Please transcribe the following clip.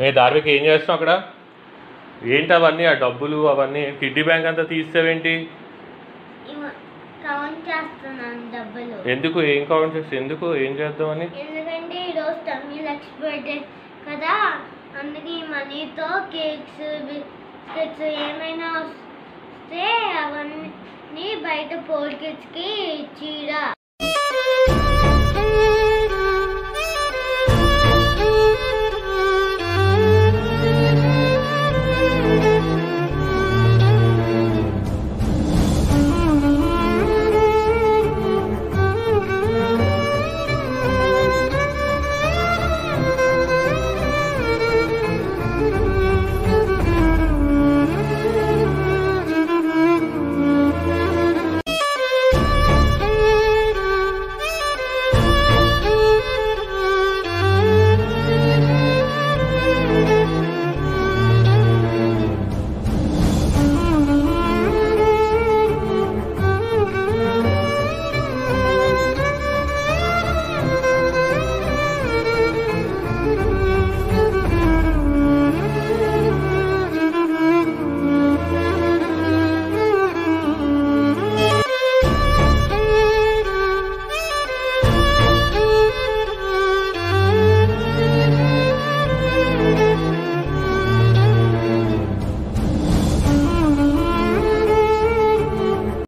ఏ ధార్మిక ఏం చేస్తున్నావు అక్కడ? ఏంటి అవన్నీ? ఆ డబ్బులు అవన్నీ? కిడ్నీ బ్యాంక్ అంతా తీస్తావేంటి కౌంట్ చేస్తున్నాను డబ్బులు. ఎందుకు? ఏం కౌంట్ చేస్తా? ఎందుకు? ఏం చేద్దామని? ఎందుకంటే ఈరోజు తమ్మి లక్ష్మి బర్త్డే కదా అందుకే ఈ మనీతో కేక్స్ బిస్కెట్స్ ఏమైనా వస్తే అవన్నీ బయట పోల్ కిడ్స్కి